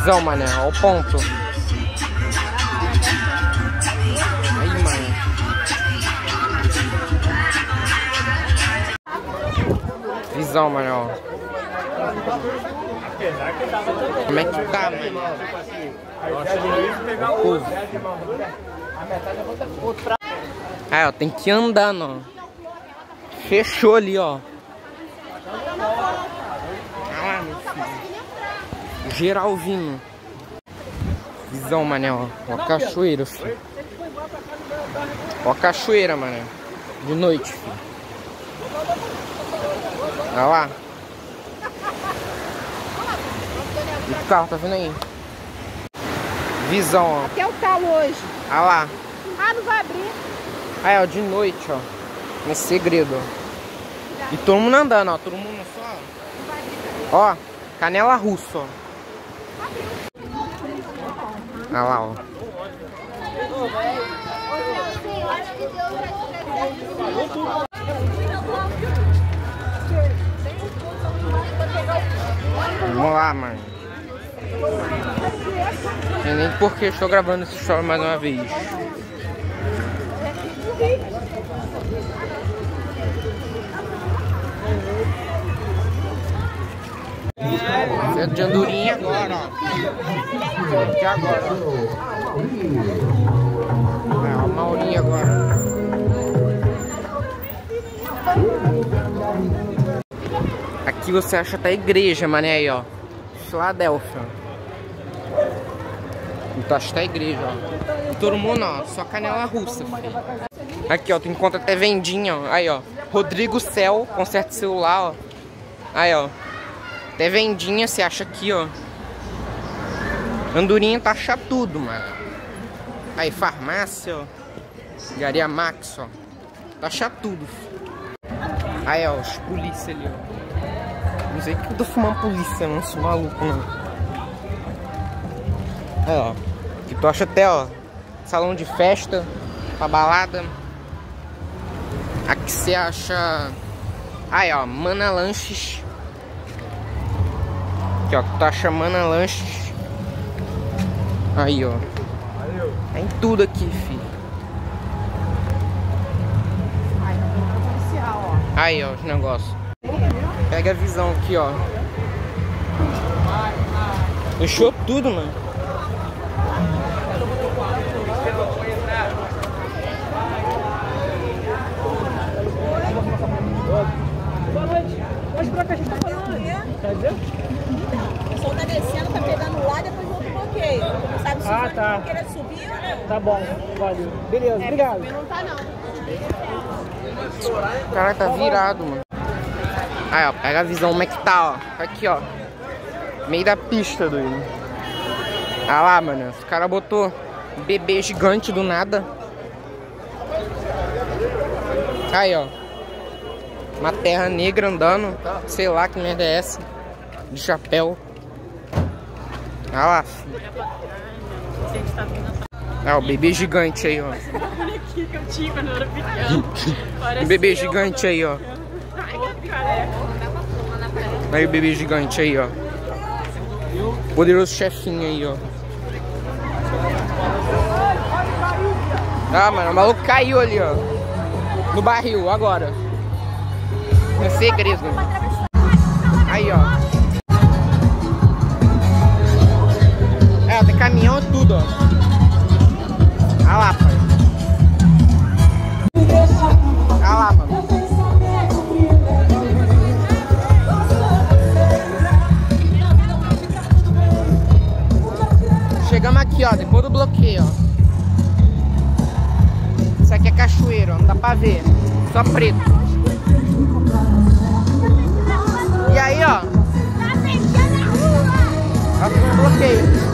Visão, mané. Ó o ponto. Aí, mané. Visão, mané. Como é que tá, mano? Curva. Aí, ó, tem que ir andando, ó. Fechou ali, ó. Ah, meu filho. Geral vindo. Visão, mané, ó. Ó a cachoeira, filho. Ó a cachoeira, mané. De noite, filho. Olha lá. E o carro, tá vendo aí? Visão, ó. Aqui é o tal hoje. Olha lá. Ah, não vai abrir. Aí, ó, de noite, ó. Nesse segredo, ó. E todo mundo andando, ó. Todo mundo só. Ó, canela russa, ó. Olha lá, ó. Vamos lá. Não sei nem por que estou gravando esse show mais uma vez. Centro de andorinha agora, ó. Aqui agora. É, uma horinha agora. Aqui você acha até igreja, mané, aí, ó. Filadélfia. Então acho até igreja, ó. Todo mundo, ó, só canela russa, filho. Aqui, ó, tu encontra até vendinha, ó. Aí, ó. Rodrigo Cel, conserta celular, ó. Aí, ó. Até vendinha, você acha aqui, ó. Andorinha taxa tudo, mano. Aí, farmácia, ó. Garia Max, ó. Taxa tudo. Aí, ó, os polícia ali, ó. Não sei que eu tô fumando polícia, não sou maluco, não. Aí, ó. Que tu acha até, ó. Salão de festa, pra balada. Aqui você acha. Aí, ó, Mana Lanches. Aqui, ó, que tu acha Mana Lanches. Aí, ó. Tem tudo aqui, filho. Aí, ó, os negócios. Pega a visão aqui, ó. Fechou tudo, mano. Boa noite. Pode a gente tá falando. Tá pessoal tá descendo, tá pegando lá, depois o outro bloqueio. Não sabe se Ah, vai tá. querer subir ou não. Tá bom, valeu. Beleza, obrigado. Não tá não. O cara tá virado, mano. Aí, ó, pega a visão, como é que tá, ó. Aqui, ó. Meio da pista, doido. Ah lá, mano. Os cara botou um bebê gigante do nada. Aí, ó. Uma terra negra andando. Sei lá que merda é essa. De chapéu. Ah lá, filho. Ah, o bebê gigante aí, ó. Olha aqui que eu tinha quando eu era pequeno. Bebê gigante aí, ó. Aí o bebê gigante aí, ó. Poderoso chefinho aí, ó. Ah, mano, o maluco caiu ali, ó. No barril, agora. No segredo. Aí, ó. Caminhão tudo, ó. Olha lá, pai. Olha lá, mano. Chegamos aqui, ó, depois do bloqueio, ó. Isso aqui é cachoeiro, ó, não dá pra ver. Só preto. E aí, ó. Tem um bloqueio.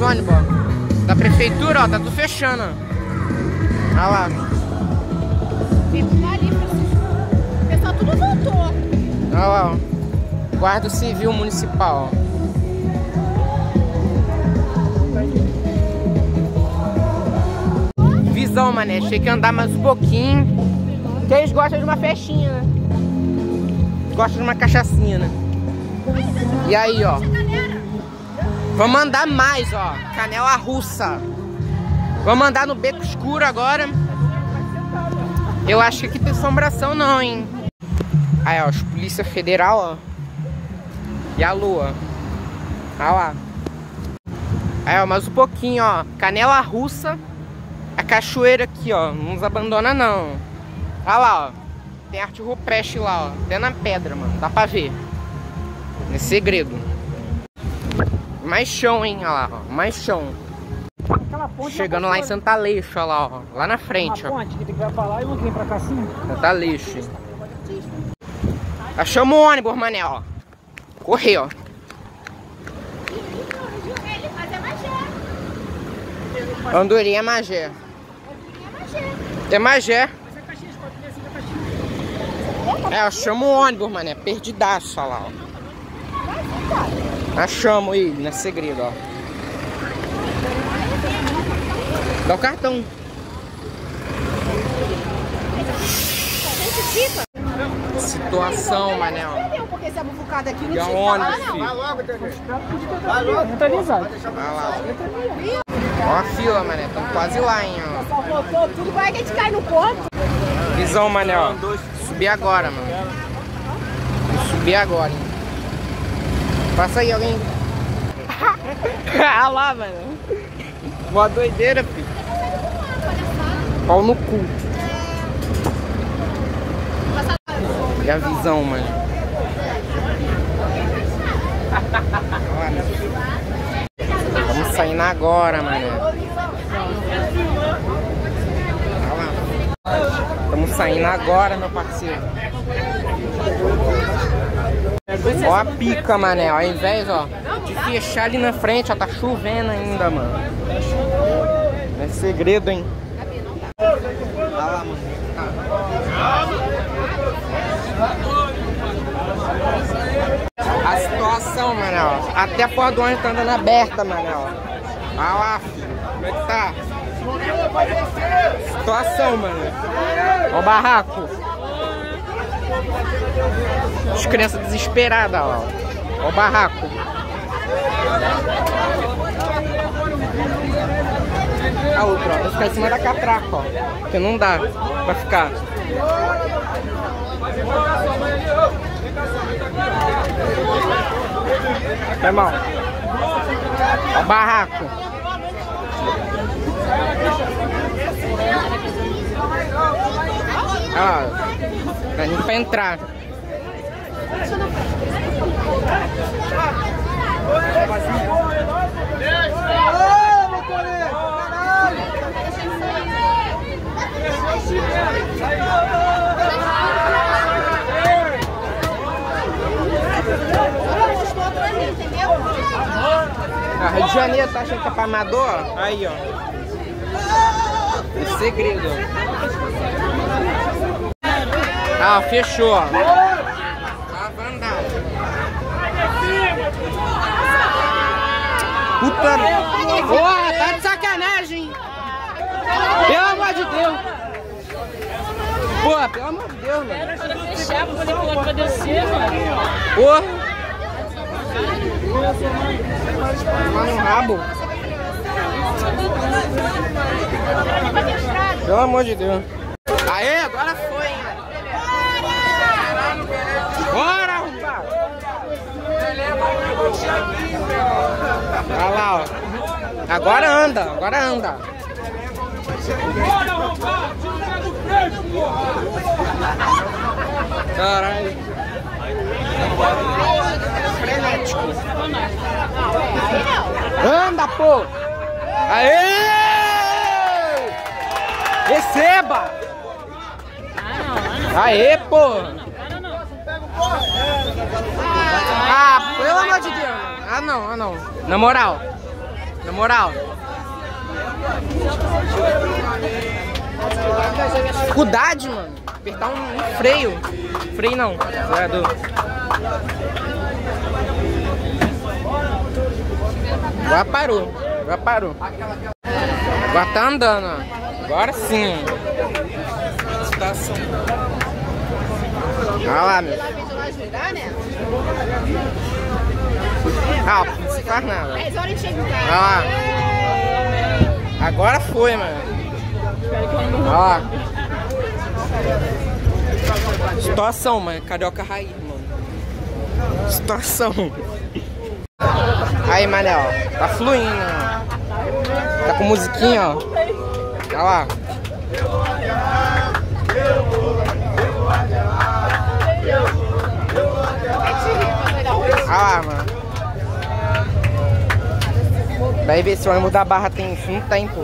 Os ônibus, ó. Da prefeitura, ó, tá tudo fechando. ó. Olha lá. O pessoal tudo voltou. Olha lá, ó. Guarda Civil Municipal. Visão, mané. Achei que andar mais um pouquinho. Porque eles gostam de uma festinha, né? Gostam de uma cachaçinha, né? E aí, ó. Vamos andar mais, ó. Canela russa. Vamos andar no beco escuro agora. Eu acho que aqui tem assombração não, hein? Aí, ó, os polícia federal, ó. E a lua. Olha lá. Aí, ó, mais um pouquinho, ó. Canela russa. A cachoeira aqui, ó. Não nos abandona, não. Olha lá, ó. Tem arte rupestre lá, ó. Até na pedra, mano. Dá pra ver. É segredo. Mais chão, hein? Olha lá, ó. Mais chão. Chegando lá em Santa Leixo, olha lá, ó. Lá na frente, ó. ponte que tem que ir pra lá e não vem pra cá assim. Santa Leixo. Achamos o ônibus, mané, ó. Correr, ó. Andorinha Magé. É Magé. É, achamos o ônibus, mané. Perdidaço, olha lá, ó. Achamos ele, não é segredo, ó. Dá o cartão. Situação, mané, ó. Porque se a bufucada aqui não tinha ônibus, que falar, filho. Não tá avisado. Olha lá, ó. Ó a fila, mané. Estamos quase lá, hein, ó. Só tudo, vai que a gente cai no ponto. Visão, mané, ó. Subir agora, mano. Subir agora, hein. Passa aí, alguém. Olha lá, mano. Uma doideira, filho. Pau no cu. E a visão, mano. Vamos saindo agora, mano. Estamos saindo agora, meu parceiro. Ó a pica, mané. Ao invés, ó, de fechar ali na frente, ó, tá chovendo ainda, mano. É segredo, hein? Olha lá, mano. A situação, mané, ó. Até a porra do ônibus tá andando aberta, mané, ó. Olha lá. Como é que tá? Situação, mano. Ó o barraco. As crianças desesperadas, ó. Ó o barraco. A outra, ó. Vai ficar em cima da catraca, ó. Porque não dá pra ficar. Foi mal. Ó o barraco. Ó, tá indo pra entrar. Ah, Rio de Janeiro, tá achando que é pra amador? Aí, ó. É segredo, Ah, fechou, vai. Puta... Porra, tá de sacanagem. Pelo amor de Deus. Porra, pelo amor de Deus, mano. Fechar pra poder colocar pra descer, mano. Porra. Tomar no rabo. Pelo amor de Deus. Aê, agora foi, hein? Bora, arrombado! Olha lá, ó. Agora anda, agora anda. Caralho. Frenético. Anda, pô! Aê! Receba! Aê, pô! Ah, pelo amor de Deus! Ah, não, ah, não. Na moral. Na moral. Dificuldade, mano. Apertar um, freio. Freio não. Acelerador. Agora parou. Agora parou. Agora tá andando, ó. Agora sim. Situação. Olha lá, meu. Ah, não se faz nada. 10 horas a gente chega em casa. lá. Agora foi, mano. Olha lá. Situação, mano. Carioca raiz, mano. Situação. Aí, Manel, ó. Tá fluindo, ó. Tá com musiquinha, ó. Olha lá. Olha lá, mano. Daí ver se o ônibus da barra tem isso. Não tem, pô.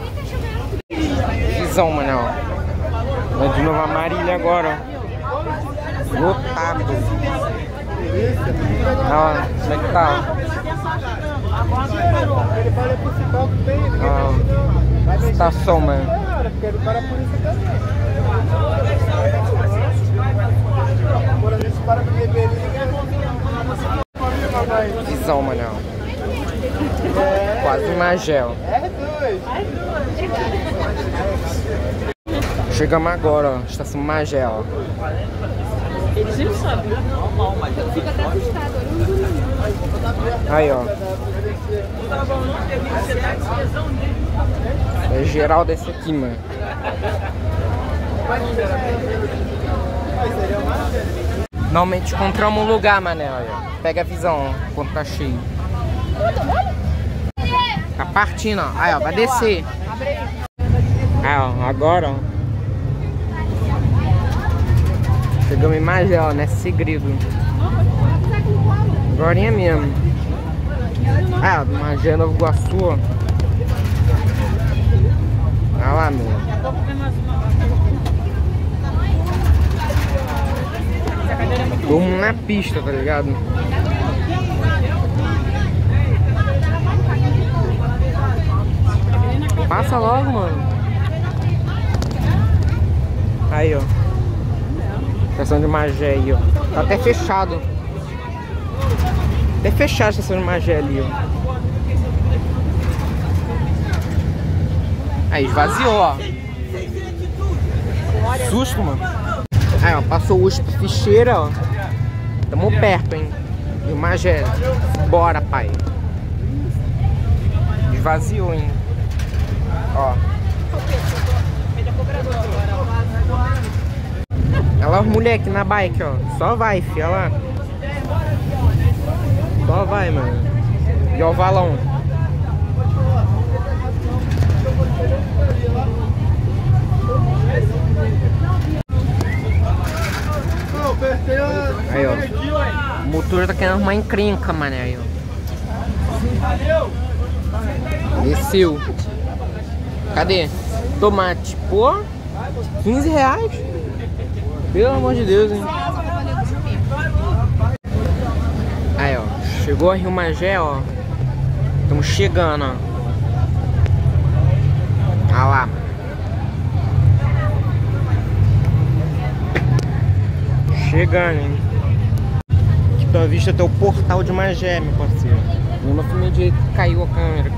Visão, Manel. Vai de novo a Marília agora, ó. Lotado. Olha lá, como é que tá, ó. Ó, estação, mano. Visão, Manel. Quase Magel. Chegamos agora, ó. Estação Magel. Eles sempre sabem. Aí, ó. É geral desse aqui, mano. Normalmente encontramos um lugar, mané, olha. Pega a visão, ó, quando tá cheio. Tá partindo, ó. Aí, ó, vai descer. Aí, ó, agora, ó. Chegamos em Magé, ó, nesse segredo. Agorinha mesmo. Ah, do Magé Novo Iguaçu, ó. Olha lá, meu. Durmo na pista, tá ligado? Passa logo, mano. Aí, ó. Estação de Magé aí, ó. Tá até fechado. Até fechado a estação de Magé ali, ó. Aí, esvaziou, ó. Susto, mano. Aí, ó, passou o USP Ficheira, ó. Tamo perto, hein. E o Magé. Bora, pai. Esvaziou, hein. Ó. Olha lá os moleque na bike, ó. Só vai, filha, olha lá. Só vai, mano. E o valão. Aí, ó. O motor tá querendo arrumar encrenca, mané. Aí, ó. Desceu. Cadê? Tomate. Pô, 15 reais. Pelo amor de Deus, hein? Aí, ó. Chegou a Rio Magé, ó. Estamos chegando, ó. Olha lá. Chegando, hein? Aqui tua vista até o portal de Magé, meu parceiro. Eu não filmei direito que caiu a câmera.